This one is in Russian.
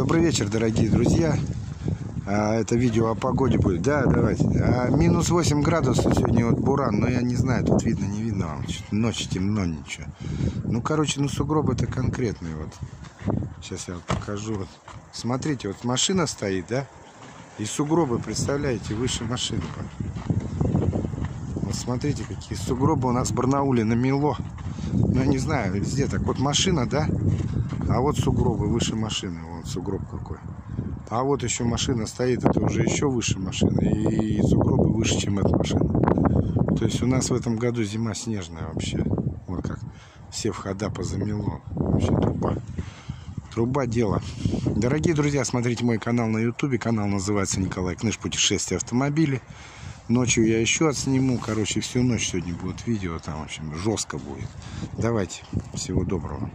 Добрый вечер, дорогие друзья. А, это видео о погоде будет. Да, давайте. А, минус 8 градусов сегодня вот буран. Но я не знаю, тут видно, не видно вам. Ночь темно, ничего. Ну, короче, ну сугробы это конкретные. Вот. Сейчас я вот покажу. Вот. Смотрите, вот машина стоит, да? И сугробы, представляете, выше машины. Вот смотрите, какие сугробы у нас в Барнауле намело. Ну, я не знаю, везде так. Вот машина, да? А вот сугробы выше машины. Вот сугроб какой. А вот еще машина стоит, это уже еще выше машины. И сугробы выше, чем эта машина. То есть у нас в этом году зима снежная вообще. Вот как все входа позамело. Вообще труба. Труба дело. Дорогие друзья, смотрите мой канал на ютубе. Канал называется Николай Кныш Путешествия автомобили. Ночью я еще отсниму. Короче, всю ночь сегодня будет видео. Там, в общем, жестко будет. Давайте. Всего доброго.